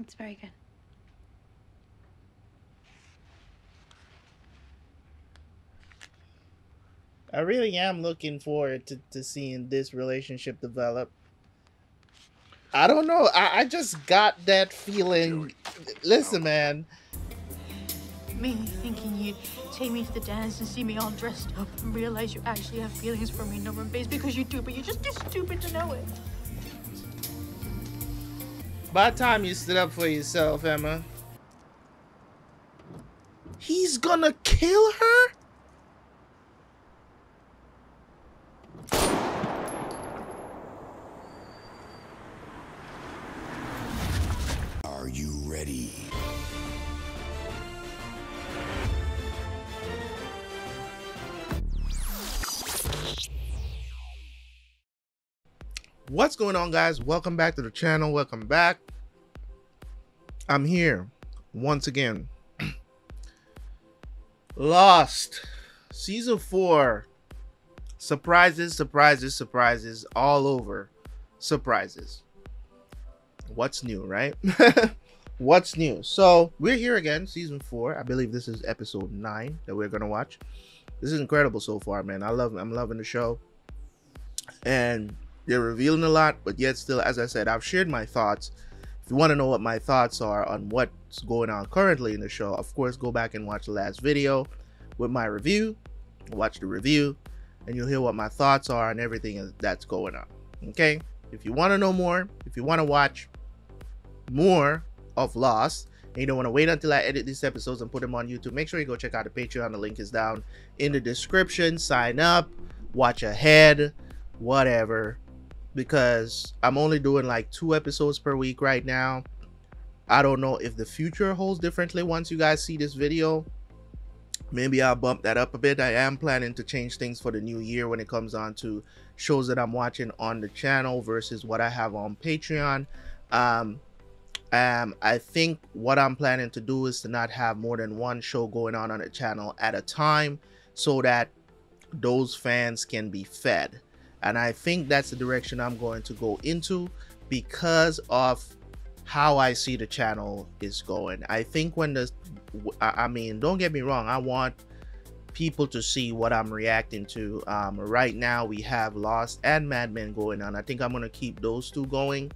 It's very good. I really am looking forward to, to seeing this relationship develop. I don't know. I, I just got that feeling. Listen, man. Me thinking you'd take me to the dance and see me all dressed up and realize you actually have feelings for me, Norman Bates, because you do, but you're just too stupid to know it. By the time you stood up for yourself, Emma. He's gonna kill her? What's going on, guys? Welcome back to the channel. Welcome back. I'm here once again. Lost season four. Surprises, surprises, surprises all over. Surprises. What's new, right? What's new? So we're here again, season four. I believe this is episode nine that we're gonna watch. This is incredible so far, man. I love I'm loving the show. And they're revealing a lot, but yet still, as I said, I've shared my thoughts. If you want to know what my thoughts are on what's going on currently in the show, of course, go back and watch the last video with my review. Watch the review, and you'll hear what my thoughts are on everything that's going on. Okay? If you want to know more, if you want to watch more of Lost, and you don't want to wait until I edit these episodes and put them on YouTube, make sure you go check out the Patreon. The link is down in the description. Sign up, watch ahead, whatever because I'm only doing like two episodes per week right now. I don't know if the future holds differently once you guys see this video. Maybe I'll bump that up a bit. I am planning to change things for the new year when it comes on to shows that I'm watching on the channel versus what I have on Patreon. Um, um, I think what I'm planning to do is to not have more than one show going on on the channel at a time so that those fans can be fed and I think that's the direction I'm going to go into because of how I see the channel is going. I think when the I mean, don't get me wrong, I want people to see what I'm reacting to. Um, right now we have Lost and Mad Men going on. I think I'm gonna keep those two going,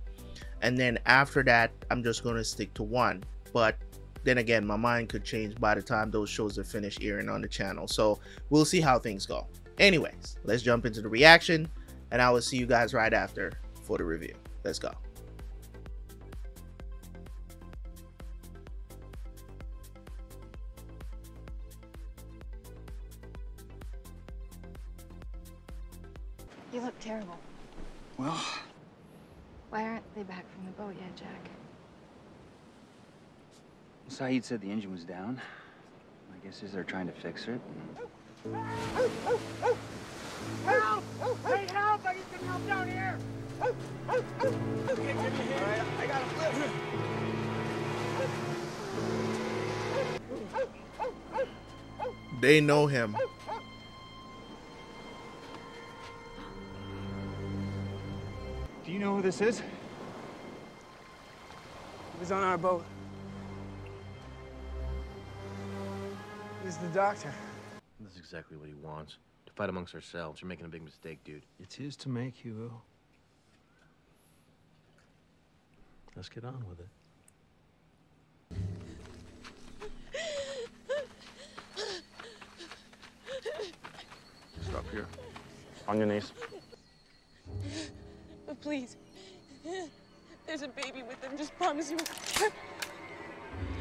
and then after that, I'm just gonna stick to one. But then again, my mind could change by the time those shows are finished airing on the channel. So we'll see how things go. Anyways, let's jump into the reaction, and I will see you guys right after for the review. Let's go. You look terrible. Well, Why aren't they back from the boat yet, Jack? Sayid said the engine was down. My guess is they're trying to fix it. Help! Hey, help! I need some help down here! Okay, give me a hand. I got a flip. They know him. Do you know who this is? He was on our boat. He's the doctor. That's exactly what he wants. To fight amongst ourselves. You're making a big mistake, dude. It's his to make, Hugo. Let's get on with it. Stop here. On your knees. But please. There's a baby with them. Just promise me.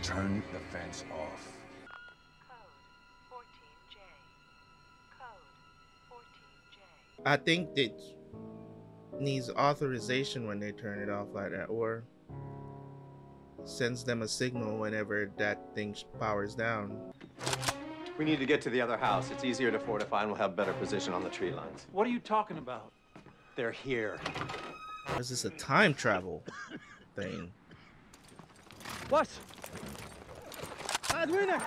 Turn the fence off. I think it needs authorization when they turn it off like that, or sends them a signal whenever that thing powers down. We need to get to the other house. It's easier to fortify and we'll have better position on the tree lines. What are you talking about? They're here. This is a time travel thing. What? عاد وينك؟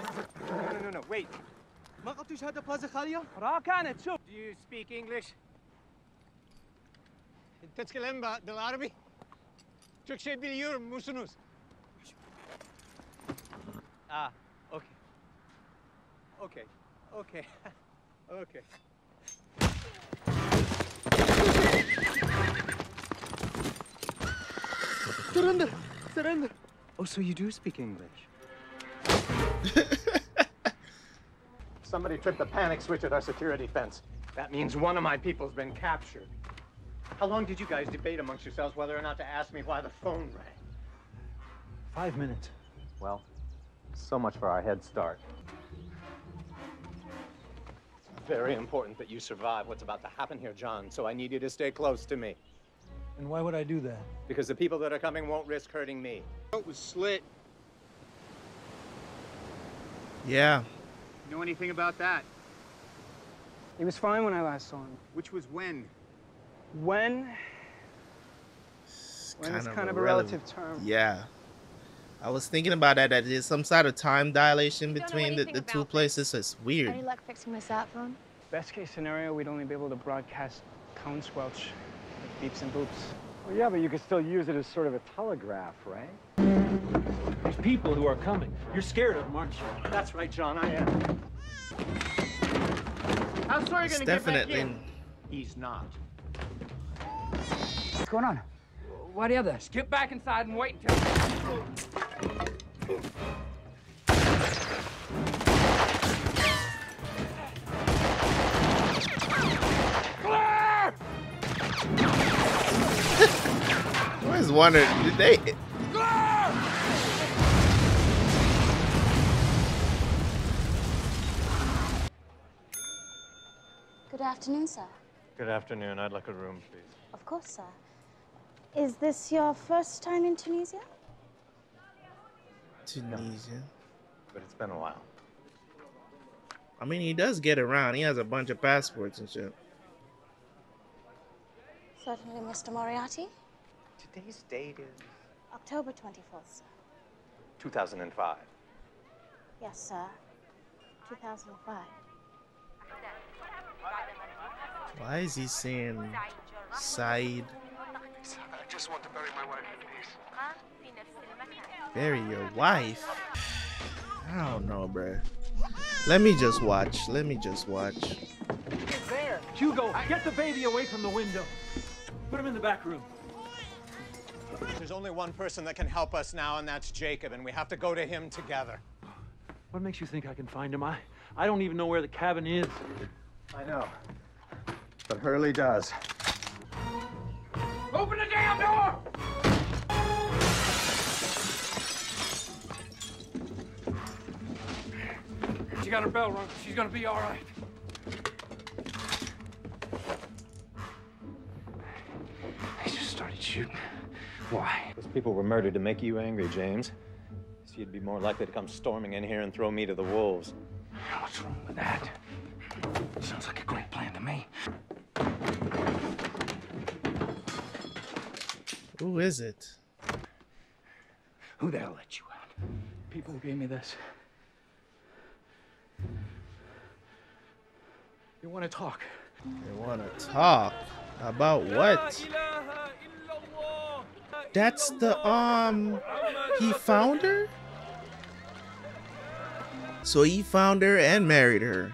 No, no, no, wait. ما قلتوا شهادة بلازا خالية؟ راه كانت شوف. Do you speak English? Tezkelem del Arabi? Türkçe biliyor musunuz? Ah, okay. Okay, okay, okay. Surrender! Surrender! Oh, so you do speak English. Somebody tripped the panic switch at our security fence. That means one of my people's been captured. How long did you guys debate amongst yourselves whether or not to ask me why the phone rang? Five minutes. Well, so much for our head start. It's very important that you survive what's about to happen here, John, so I need you to stay close to me. And why would I do that? Because the people that are coming won't risk hurting me. Throat was slit. Yeah. Know anything about that? He was fine when I last saw him. Which was when? When? It's When is kind of a rele- relative term. Yeah. I was thinking about that. That there's some sort of time dilation between the, the two about places. So it's weird. Any luck fixing my sat phone? Best case scenario, we'd only be able to broadcast tone squelch with beeps and boops. Well, yeah, but you could still use it as sort of a telegraph, right? There's people who are coming. You're scared of them, aren't you? That's right, John, I am. How sorry It's gonna get back definitely. in? He's not. What's going on? Why do you have this? Get back inside and wait until. I was wondering, did they? Afternoon, sir. Good afternoon. I'd like a room, please. Of course, sir. Is this your first time in Tunisia? Tunisia. But it's been a while. I mean, he does get around. He has a bunch of passports and shit. Certainly, Mr. Moriarty. Today's date is October 24th, sir. 2005. Yes, sir. 2005. Why is he saying Said? I just want to bury my wife in peace. Bury your wife? I don't know, bruh. Let me just watch. Let me just watch. Hugo, get the baby away from the window. Put him in the back room. There's only one person that can help us now, and that's Jacob, and we have to go to him together. What makes you think I can find him? I, I don't even know where the cabin is. I know. But Hurley does. Open the damn door! She got her bell rung. She's gonna be all right. They just started shooting. Why? Those people were murdered to make you angry, James. So you'd be more likely to come storming in here and throw me to the wolves. What's wrong with that? Sounds like a great plan to me. Who is it? Who the hell let you out? People who gave me this. You want to talk? They want to talk about what? That's the um. He found her. So he found her and married her.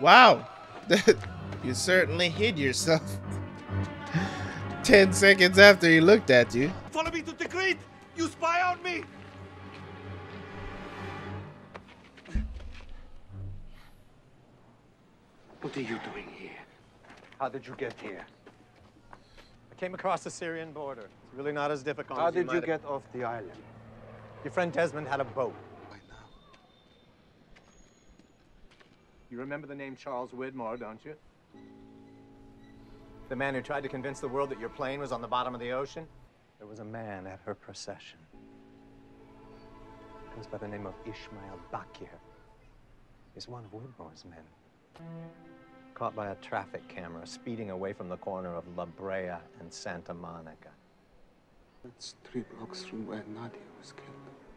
Wow. you certainly hid yourself. Ten seconds after he looked at you. Follow me to Tikrit! You spy on me! What are you doing here? How did you get here? I came across the Syrian border. It's really not as difficult How as did you might- get off the island? Your friend Desmond had a boat. By now. You remember the name Charles Widmore, don't you? The man who tried to convince the world that your plane was on the bottom of the ocean? There was a man at her procession. Goes by the name of Ishmael Bakir. He's one of Widmore's men. Caught by a traffic camera speeding away from the corner of La Brea and Santa Monica. It's three blocks from where Nadia was killed.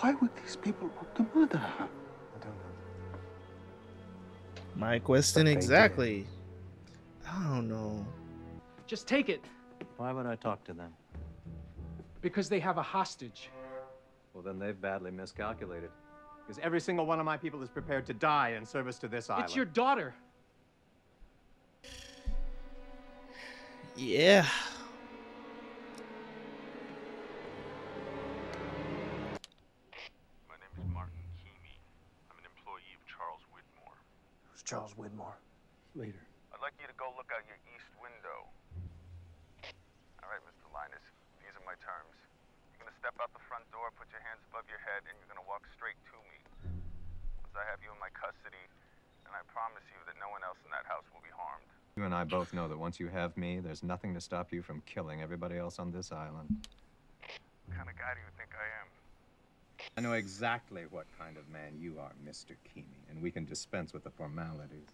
Why would these people want to murder her? I don't know. My question But exactly. I don't know. Just take it, Why would I talk to them? because they have a hostage. Well, then they've badly miscalculated. Because every single one of my people is prepared to die in service to this island. It's your daughter. Yeah. My name is Martin Keamy. I'm an employee of Charles Widmore. Who's Charles Widmore? Later. I'd like you to go look out your east window. All right, Mr. Linus. These are my terms. You're gonna step out the front door, put your hands above your head, and you're gonna walk straight to me. Once I have you in my custody, and I promise you that no one else in that house will be harmed. You and I both know that once you have me, there's nothing to stop you from killing everybody else on this island. What kind of guy do you think I am? I know exactly what kind of man you are, Mr. Keamy, and we can dispense with the formalities.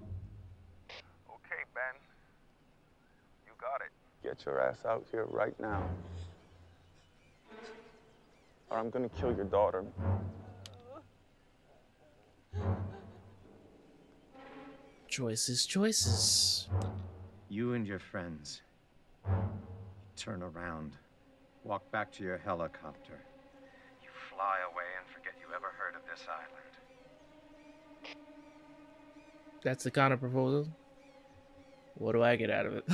Okay, Ben. You got it. Get your ass out here right now. Or I'm gonna kill your daughter. Choices, choices. You and your friends turn around, walk back to your helicopter. You fly away and forget you ever heard of this island. That's the kind of proposal. What do I get out of it?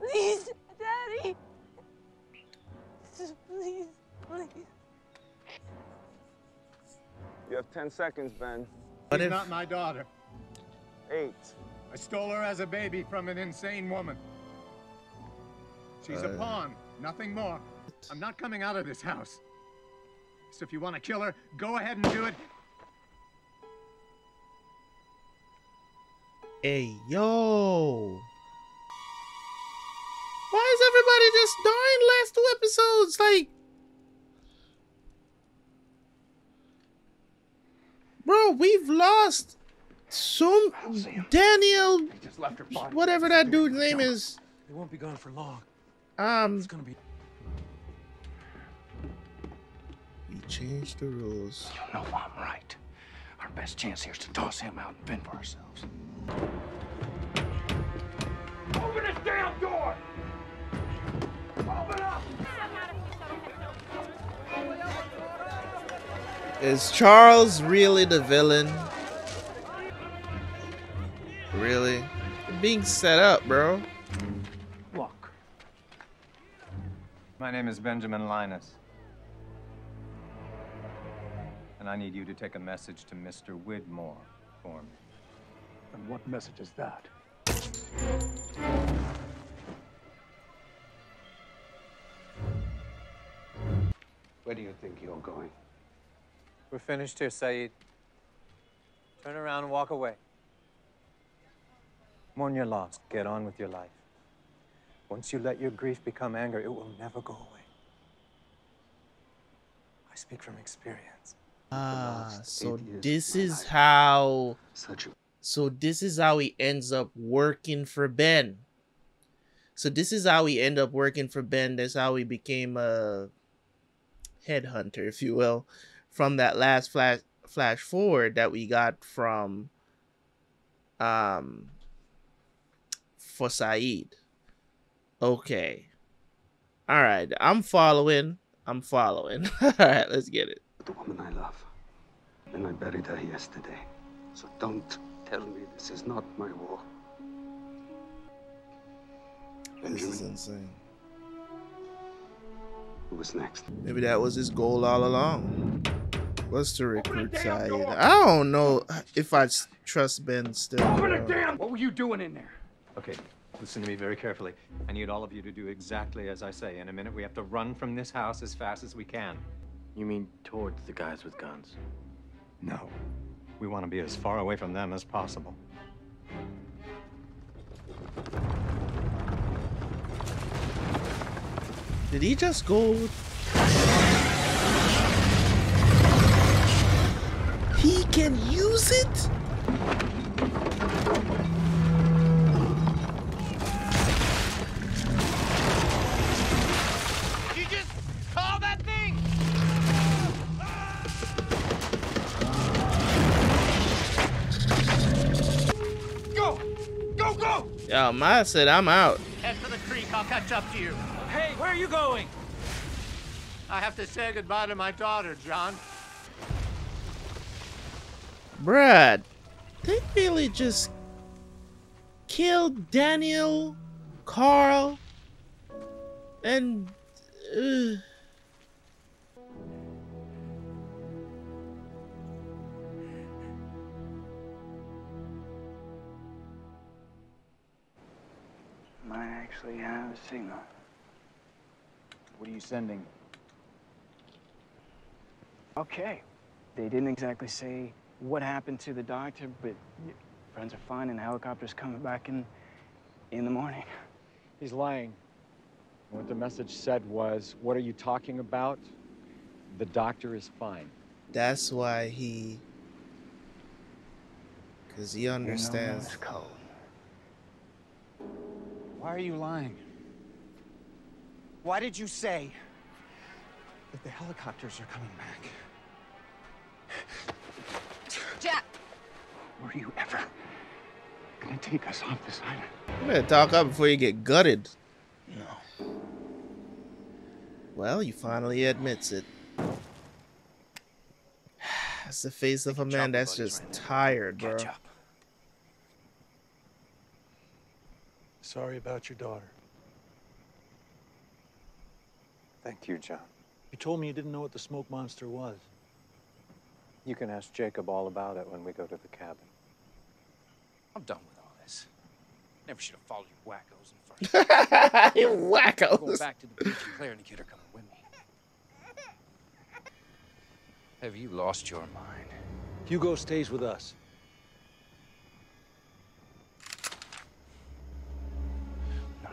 Please, Daddy. Just Please, please. You have 10 seconds, Ben. What She's if- not my daughter. Eight. I stole her as a baby from an insane woman. She's a Uh. pawn, nothing more. I'm not coming out of this house. So if you want to kill her, go ahead and do it. Hey, yo. Why is everybody just dying last two episodes? Like, bro, we've lost so Daniel, Just left her whatever that dude's name is. They won't be gone for long. Um, It's gonna be. We changed the rules. You know I'm right. Our best chance here is to toss him out and fend for ourselves. Open this damn door! Open up! Is Charles really the villain? Really? Being set up, bro. Walk. My name is Benjamin Linus. And I need you to take a message to Mr. Widmore for me. And what message is that? Where do you think you're going? We're finished here, Sayid. Turn around and walk away. Mourn your loss. Get on with your life. Once you let your grief become anger, it will never go away. I speak from experience. Ah, so this is how so this is how he ends up working for Ben. So this is how he ended up working for Ben. That's how he became a headhunter, if you will, from that last flash flash forward that we got from um for Sayid. Okay. All right, I'm following. I'm following. All right, let's get it. the woman I love. And I buried her yesterday. So don't tell me this is not my war. This is insane. who was next? Maybe that was his goal all along. Was to recruit damn Sayid. I don't know if I trust Ben still. Open the bro. damn What were you doing in there? Okay, listen to me very carefully. I need all of you to do exactly as I say. In a minute, we have to run from this house as fast as we can. You mean towards the guys with guns? No. We want to be as far away from them as possible. Did he just go? He can use it? Go! Yo, Maya said I'm out. Head for the creek. I'll catch up to you. Hey, where are you going? I have to say goodbye to my daughter, John. Brad, they really just killed Danielle, Karl, and. Uh, actually have a signal. What are you sending? Okay. They didn't exactly say what happened to the doctor, but friends are fine and the helicopter's coming back in in the morning. He's lying. What the message said was, what are you talking about? The doctor is fine. that's why he. Because he understands. it's cold. Why are you lying? Why did you say that the helicopters are coming back? Jack! Were you ever gonna take us off this island? You better talk up before you get gutted. No. Well, you finally admits it. That's the face of a man that's just tired, bro. Sorry about your daughter. Thank you, John. You told me you didn't know what the smoke monster was. You can ask Jacob all about it when we go to the cabin. I'm done with all this. Never should have followed you wackos in the first You I'm going back to the beach and Claire and the kid are coming with me. Have you lost your mind? Hugo stays with us.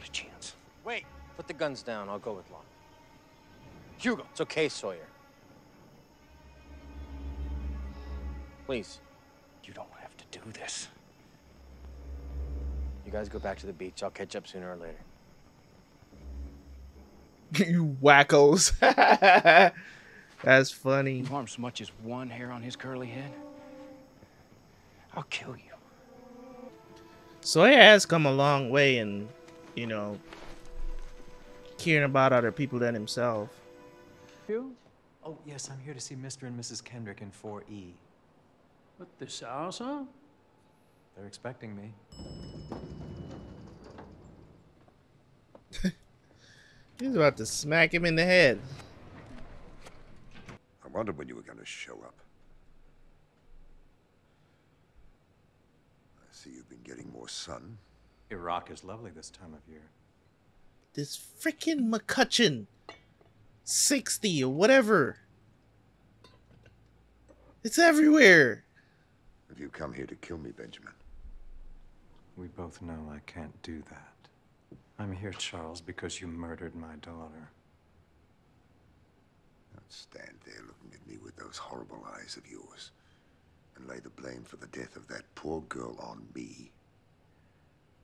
Not a chance. Wait, put the guns down. I'll go with Lon. Hugo. It's okay, Sawyer. Please. You don't have to do this. You guys go back to the beach. I'll catch up sooner or later. you wackos. that's funny. You harm so much as one hair on his curly head, I'll kill you. Sawyer has come a long way in, you know, caring about other people than himself. You? Oh, yes, I'm here to see Mr. and Mrs. Kendrick in E. 4E. What, this house, huh? They're expecting me. He's about to smack him in the head. I wondered when you were going to show up. I see you've been getting more sun. Iraq is lovely this time of year. This freaking MacCutcheon 60 or whatever. It's everywhere. Have you come here to kill me, Benjamin? We both know I can't do that. I'm here, Charles, because you murdered my daughter. Don't stand there looking at me with those horrible eyes of yours and lay the blame for the death of that poor girl on me.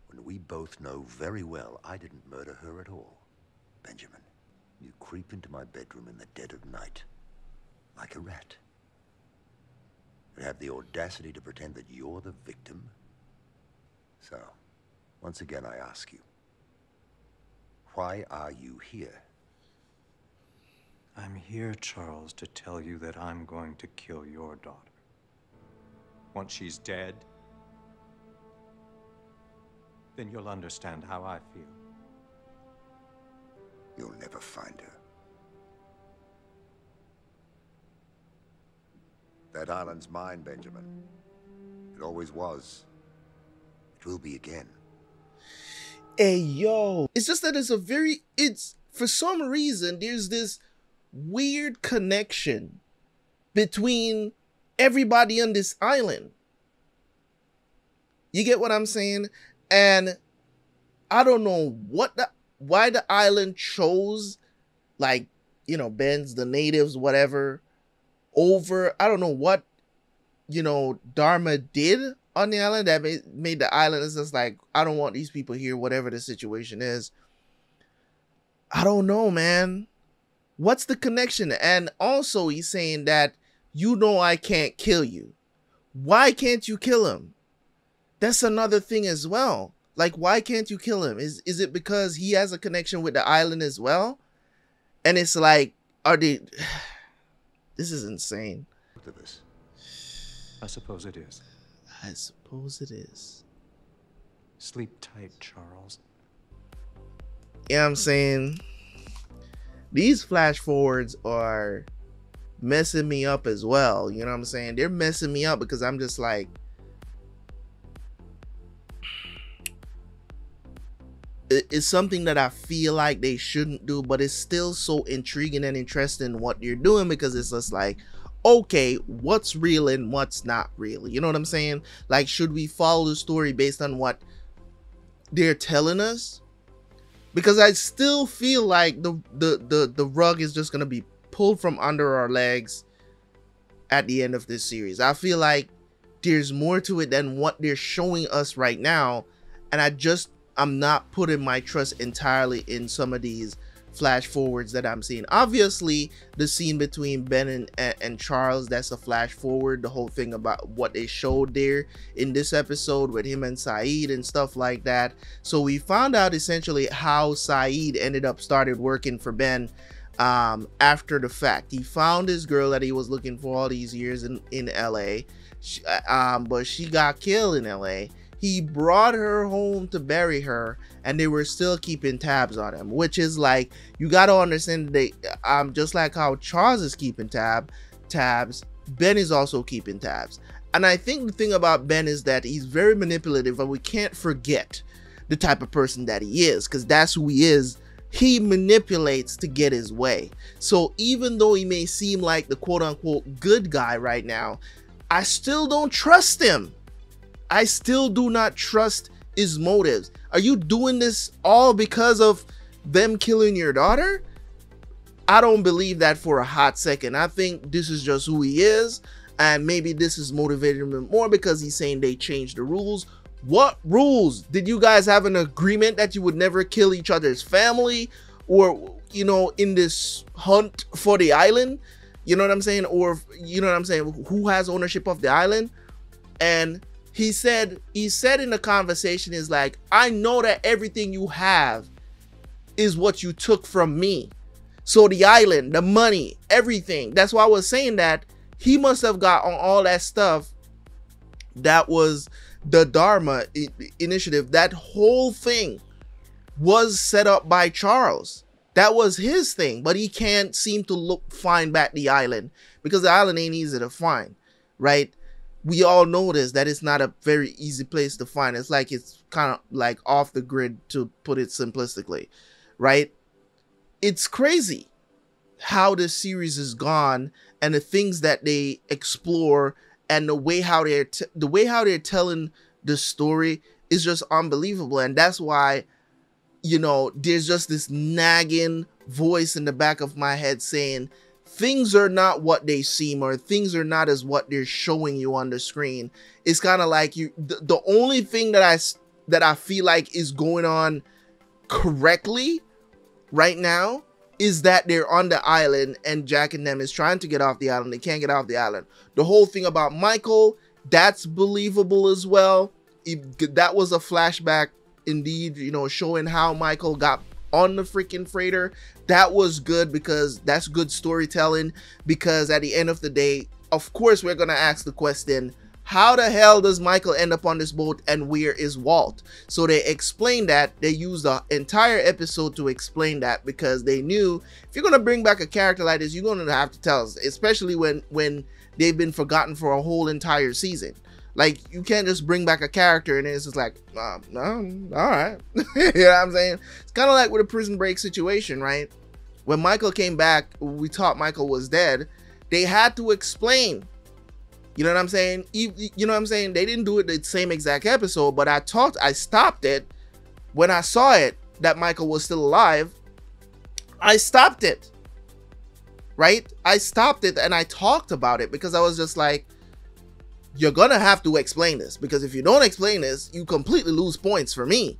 When we both know very well I didn't murder her at all. Benjamin, you creep into my bedroom in the dead of night, like a rat. You have the audacity to pretend that you're the victim. So, once again I ask you, why are you here? I'm here, Charles, to tell you that I'm going to kill your daughter. Once she's dead, then you'll understand how I feel. You'll never find her. That island's mine, Benjamin. It always was. It will be again. Hey yo, it's just that it's a very it's for some reason there's this weird connection between everybody on this island. You get what I'm saying? And I don't know what the why the island chose like, you know, Ben's the natives whatever over I don't know what you know Dharma did on the island that made, made the island is just like I don't want these people here whatever the situation is. I don't know, man. What's the connection? And also he's saying that you know I can't kill you. Why can't you kill him? That's another thing as well. Like, why can't you kill him? Is is it because he has a connection with the island as well? And it's like, are they? this is insane. I suppose it is. I suppose it is. Sleep tight, Charles. You know what I'm saying? These flash forwards are messing me up as well. You know what I'm saying? They're messing me up because I'm just like, it's something that I feel like they shouldn't do, but it's still so intriguing and interesting what you're doing because it's just like, okay, what's real and what's not real? You know what I'm saying? Like, should we follow the story based on what they're telling us? Because I still feel like the the the, the rug is just gonna be pulled from under our legs at the end of this series. I feel like there's more to it than what they're showing us right now, and I just I'm not putting my trust entirely in some of these flash forwards that I'm seeing. Obviously, the scene between Ben and, and, Charles, that's a flash forward. The whole thing about what they showed there in this episode with him and Sayid and stuff like that. So we found out essentially how Sayid ended up started working for Ben um, after the fact. He found his girl that he was looking for all these years in, in LA, she, um, but she got killed in LA. He brought her home to bury her, and they were still keeping tabs on him, which is like you got to understand they, um, just like how Charles is keeping tab tabs, Ben is also keeping tabs. And I think the thing about Ben is that he's very manipulative, and we can't forget the type of person that he is, because that's who he is he manipulates to get his way. So even though he may seem like the quote unquote good guy right now, I still don't trust him. I still do not trust his motives. Are you doing this all because of them killing your daughter? I don't believe that for a hot second. I think this is just who he is. And maybe this is motivating him more because he's saying they changed the rules. What rules? Did you guys have an agreement that you would never kill each other's family? Or, you know, in this hunt for the island? You know what I'm saying? Or, you know what I'm saying? Who has ownership of the island? And he said, he said in the conversation is like, I know that everything you have is what you took from me. So the island, the money, everything. That's why I was saying that he must have got on all that stuff that was the Dharma initiative. That whole thing was set up by Charles. That was his thing, but he can't seem to look find back the island because the island ain't easy to find, right? We all know this that it's not a very easy place to find. It's like it's kind of like off the grid to put it simplistically, right? It's crazy how this series is gone and the things that they explore and the way how they're t- the way how they're telling the story is just unbelievable and that's why you know there's just this nagging voice in the back of my head saying things are not what they seem or things are not as what they're showing you on the screen it's kind of like you the, the only thing that i that i feel like is going on correctly right now is that they're on the island and Jack and them is trying to get off the island. They can't get off the island. The whole thing about Michael, that's believable as well. That was a flashback indeed, you know, showing how Michael got on the freaking freighter. That was good because that's good storytelling. Because at the end of the day, of course, we're gonna ask the question how the hell does Michael end up on this boat and where is Walt? So they explained that. They used the entire episode to explain that because they knew if you're gonna bring back a character like this, you're gonna have to tell us, especially when when they've been forgotten for a whole entire season. Like you can't just bring back a character and it's just like, uh, no, all right. you know what I'm saying? It's kind of like with a prison break situation, right? When Michael came back, we thought Michael was dead. They had to explain you know what I'm saying? You, you know what I'm saying? They didn't do it the same exact episode, but I talked, I stopped it when I saw it that Michael was still alive. I stopped it. Right? I stopped it and I talked about it because I was just like, you're gonna have to explain this because if you don't explain this, you completely lose points for me.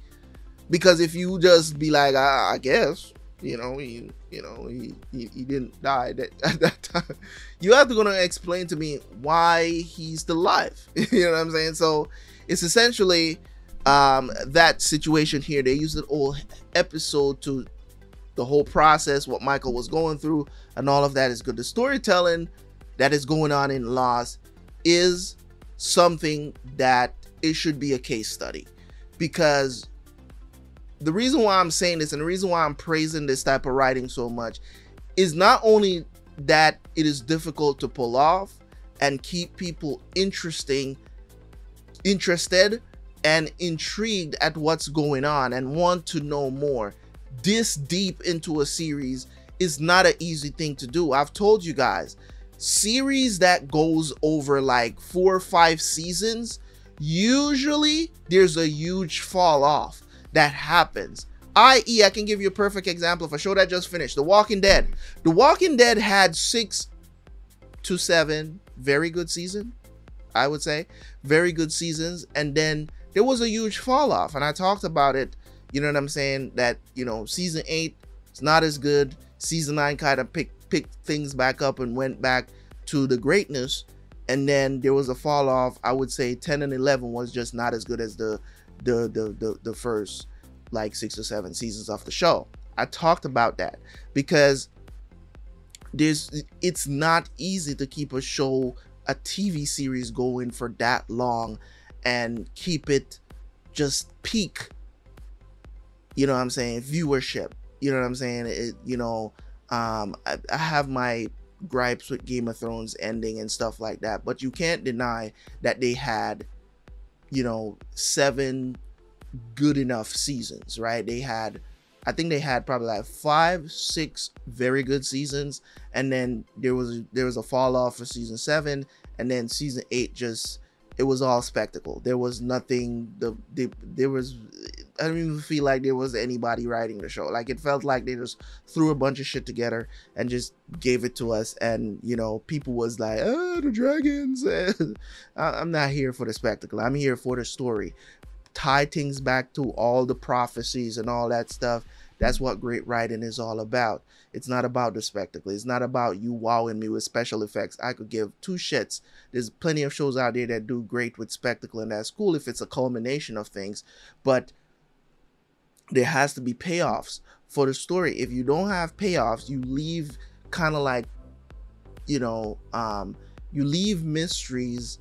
Because if you just be like, I, I guess, you know, he, you know, he, he, he didn't die that, at that time. You have to gonna explain to me why he's still alive. you know what I'm saying? So it's essentially um, that situation here. They used an old episode to the whole process, what Michael was going through, and all of that is good. The storytelling that is going on in Lost is something that it should be a case study. Because the reason why I'm saying this and the reason why I'm praising this type of writing so much is not only that it is difficult to pull off and keep people interesting interested and intrigued at what's going on and want to know more. This deep into a series is not an easy thing to do. I've told you guys series that goes over like four or five seasons usually there's a huge fall off that happens. I.e i can give you a perfect example of a show that just finished the walking dead. The walking dead had six to seven very good season i would say very good seasons and then there was a huge fall off and i talked about it you know what i'm saying that you know season eight is not as good season nine kind of picked picked things back up and went back to the greatness. And then there was a fall off. I would say 10 and 11 was just not as good as the the the the, the first like six or seven seasons of the show. I talked about that because there's it's not easy to keep a show a tv series going for that long and keep it just peak you know what i'm saying viewership. You know what i'm saying? It, you know um I, I have my gripes with game of thrones ending and stuff like that but you can't deny that they had you know seven good enough seasons right? They had i think they had probably like five six very good seasons and then there was there was a fall off for season seven and then season eight just it was all spectacle. There was nothing the, the there was i don't even feel like there was anybody writing the show like it felt like they just threw a bunch of shit together and just gave it to us and you know people was like oh the dragons i'm not here for the spectacle i'm here for the story tie things back to all the prophecies and all that stuff that's what great writing is all about. It's not about the spectacle. It's not about you wowing me with special effects. I could give two shits. There's plenty of shows out there that do great with spectacle, and that's cool if it's a culmination of things. But there has to be payoffs for the story. If you don't have payoffs, you leave kind of like, you know, um, you leave mysteries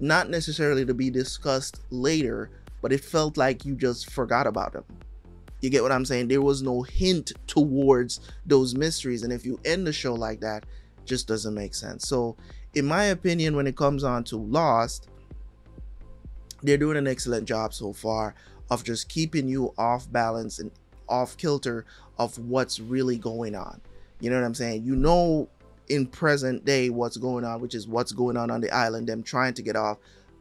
not necessarily to be discussed later, but it felt like you just forgot about them. You get what I'm saying? There was no hint towards those mysteries. And if you end the show like that, just doesn't make sense. So, in my opinion, when it comes on to Lost, they're doing an excellent job so far of just keeping you off balance and off kilter of what's really going on. You know what I'm saying? You know in present day what's going on, which is what's going on on the island, them trying to get off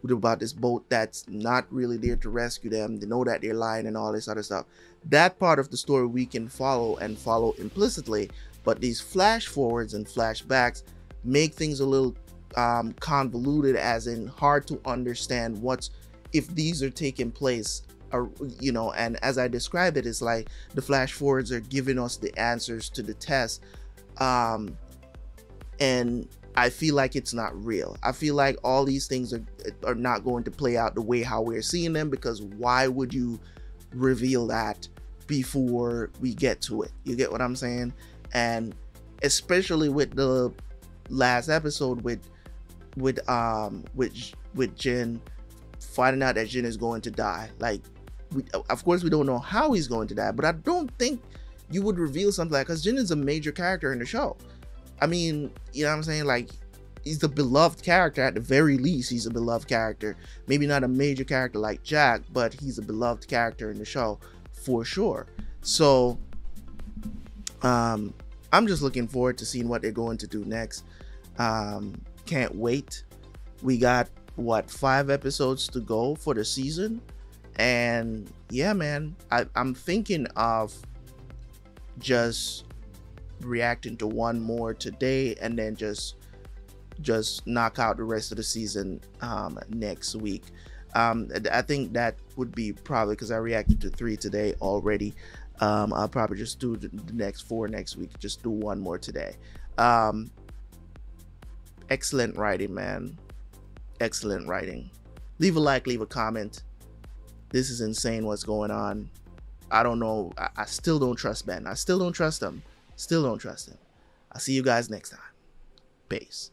about this boat that's not really there to rescue them. They know that they're lying and all this other stuff. That part of the story we can follow and follow implicitly, but these flash forwards and flashbacks make things a little um, convoluted, as in hard to understand what's if these are taking place. You know, and as I described it, it's like the flash forwards are giving us the answers to the test. Um, and I feel like it's not real. I feel like all these things are are not going to play out the way how we're seeing them because why would you reveal that before we get to it? You get what I'm saying? And especially with the last episode with with um with with Jin finding out that Jin is going to die. Like we, of course we don't know how he's going to die, but I don't think you would reveal something like because Jin is a major character in the show. I mean, you know what I'm saying? Like, he's a beloved character at the very least. He's a beloved character. Maybe not a major character like Jack, but he's a beloved character in the show for sure. So, um, I'm just looking forward to seeing what they're going to do next. Um, can't wait. We got what five episodes to go for the season, and yeah, man, I, I'm thinking of just reacting to one more today and then just just knock out the rest of the season um, next week. Um, I think that would be probably because I reacted to three today already. Um, I'll probably just do the, next four next week. Just do one more today. Um, excellent writing, man. Excellent writing. Leave a like, leave a comment. This is insane what's going on. I don't know. I, I still don't trust Ben. I still don't trust him. Still don't trust him. I'll see you guys next time. Peace.